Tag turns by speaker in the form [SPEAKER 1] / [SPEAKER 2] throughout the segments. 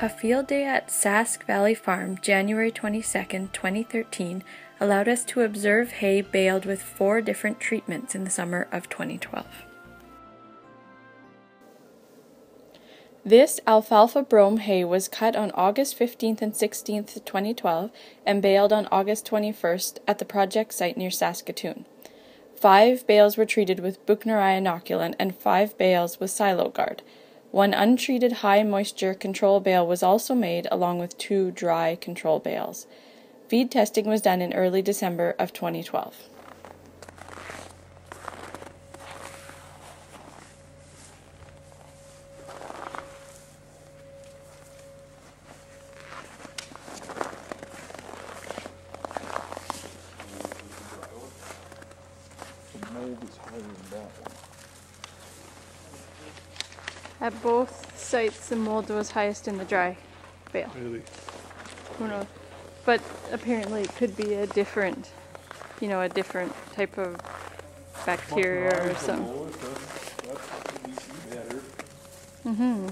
[SPEAKER 1] A field day at Sask Valley Farm, January 22, 2013, allowed us to observe hay baled with four different treatments in the summer of 2012. This alfalfa brome hay was cut on August 15th and 16th, 2012, and baled on August 21st at the project site near Saskatoon. Five bales were treated with Buchneri inoculant and five bales with SiloGuard. One untreated high moisture control bale was also made, along with two dry control bales. Feed testing was done in early December of 2012.
[SPEAKER 2] The mold is higher than that one.
[SPEAKER 3] At both sites, the mold was highest in the dry bale.
[SPEAKER 2] Really?
[SPEAKER 3] Who knows? But apparently, it could be a different, you know, a different type of bacteria or something. Mm-hmm.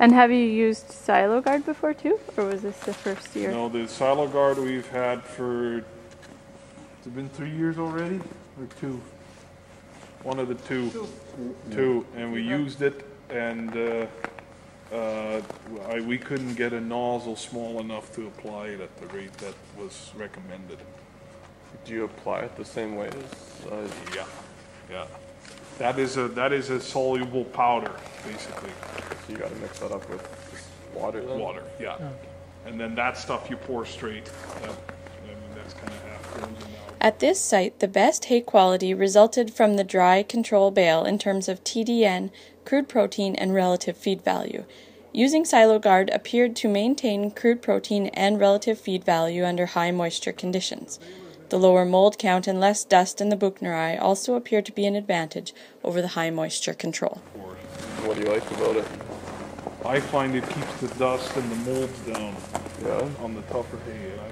[SPEAKER 3] And have you used SiloGuard before too, or was this the first year?
[SPEAKER 2] No, the silo guard we've had for, it's been three years already, or two? One of the two. Two, and we used it, and, uh, uh, I, we couldn't get a nozzle small enough to apply it at the rate that was recommended.
[SPEAKER 4] Do you apply it the same way as, uh,
[SPEAKER 2] Yeah, yeah. That is a, that is a soluble powder, basically,
[SPEAKER 4] you gotta mix that up with just water then?
[SPEAKER 2] water, yeah. And then that stuff you pour straight, yeah. I mean, that's kinda half frozen now.
[SPEAKER 1] At this site, the best hay quality resulted from the dry control bale in terms of TDN, crude protein, and relative feed value. Using SiloGuard appeared to maintain crude protein and relative feed value under high moisture conditions. The lower mold count and less dust in the Buchneri also appear to be an advantage over the high moisture control.
[SPEAKER 4] What do you like about it?
[SPEAKER 2] I find it keeps the dust and the molds down
[SPEAKER 4] Yeah?
[SPEAKER 2] on the tougher hay, and I,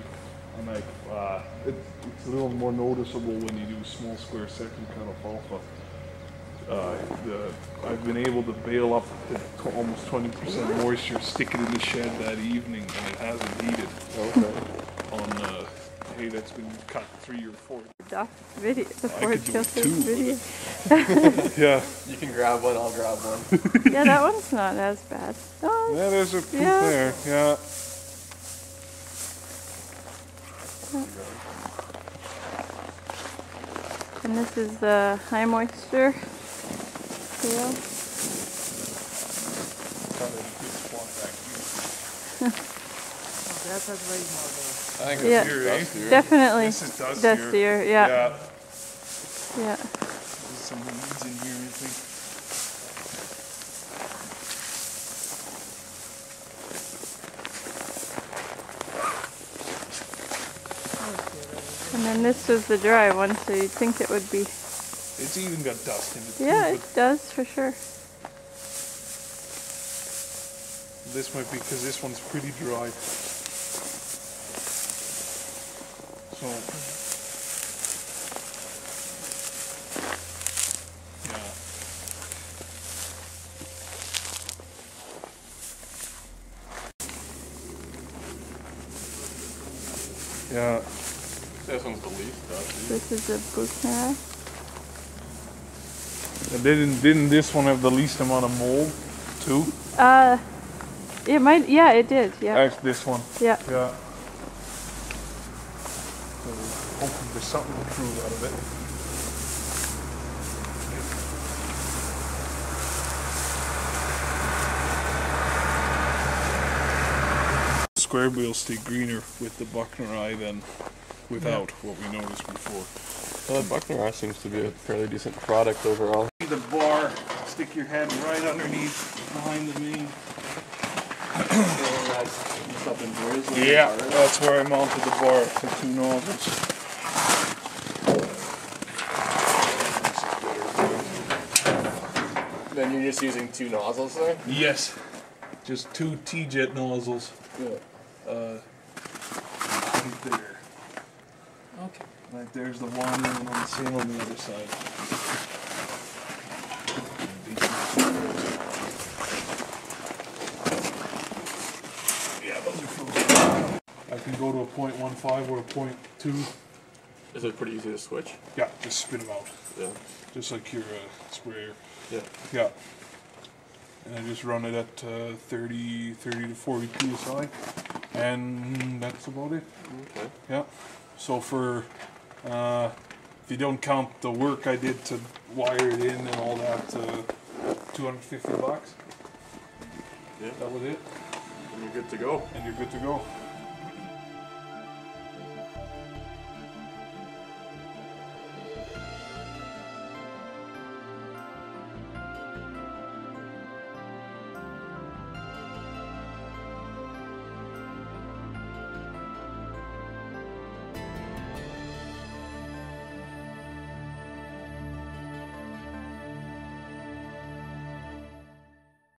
[SPEAKER 2] and I, uh, it, it's a little more noticeable when you do small square second cut alfalfa. Uh, the, I've been able to bale up to almost twenty percent moisture, stick it in the shed that evening, and it hasn't heated
[SPEAKER 4] Okay.
[SPEAKER 2] on, uh, hay that's been cut three or four.
[SPEAKER 3] Doc video, the
[SPEAKER 2] I
[SPEAKER 3] Ford
[SPEAKER 2] could do it
[SPEAKER 3] Kilter
[SPEAKER 2] too,
[SPEAKER 3] video.
[SPEAKER 2] Yeah,
[SPEAKER 4] You can grab one, I'll grab one.
[SPEAKER 3] yeah, that one's not as bad. Oh,
[SPEAKER 2] yeah, there's a poop
[SPEAKER 3] Yeah.
[SPEAKER 2] there, yeah.
[SPEAKER 3] and this is the high moisture bale.
[SPEAKER 4] I think
[SPEAKER 3] Yeah.
[SPEAKER 4] it's
[SPEAKER 2] Here,
[SPEAKER 4] dustier.
[SPEAKER 3] Definitely
[SPEAKER 2] This is dustier.
[SPEAKER 3] dustier. Yeah,
[SPEAKER 2] Yeah,
[SPEAKER 3] yeah.
[SPEAKER 2] there's some weeds in here, I think.
[SPEAKER 3] And then this was the dry one, so you'd think it would be.
[SPEAKER 2] It's even got dust in it. too,
[SPEAKER 3] Yeah, it does for sure.
[SPEAKER 2] This might be because this one's pretty dry. So. Yeah. Yeah.
[SPEAKER 4] This one's the least dusty.
[SPEAKER 3] This is a Buchneri.
[SPEAKER 2] And Didn't didn't this one have the least amount of mold too?
[SPEAKER 3] Uh, it might. Yeah, it did. Yeah,
[SPEAKER 2] Actually, this one.
[SPEAKER 3] yeah.
[SPEAKER 2] Yeah. So hopefully there's something to prove out of it. Square wheels stay greener with the Buckner eye than without what we noticed before.
[SPEAKER 4] Well, the Buchneri seems to be a fairly decent product overall.
[SPEAKER 2] The bar, stick your head right underneath behind the main. Yeah, that's where I mounted the bar, for two nozzles.
[SPEAKER 4] Then you're just using two nozzles there?
[SPEAKER 2] Yes, just two TeeJet nozzles.
[SPEAKER 4] Yeah.
[SPEAKER 2] Uh, right there.
[SPEAKER 5] Okay.
[SPEAKER 2] Like there's the one and then the same on the other side. Yeah, those are frozen. I can go to a point one five or a point two.
[SPEAKER 4] Is it pretty easy to switch?
[SPEAKER 2] Yeah, just spit them out,
[SPEAKER 4] Yeah.
[SPEAKER 2] just like your uh, sprayer.
[SPEAKER 4] Yeah.
[SPEAKER 2] Yeah. And I just run it at uh, 30, 30 to 40 psi, and that's about it.
[SPEAKER 4] Okay.
[SPEAKER 2] Yeah. So for, uh, if you don't count the work I did to wire it in and all that, uh, 250 bucks.
[SPEAKER 4] Yeah.
[SPEAKER 2] That was it,
[SPEAKER 4] And you're good to go.
[SPEAKER 2] and you're good to go.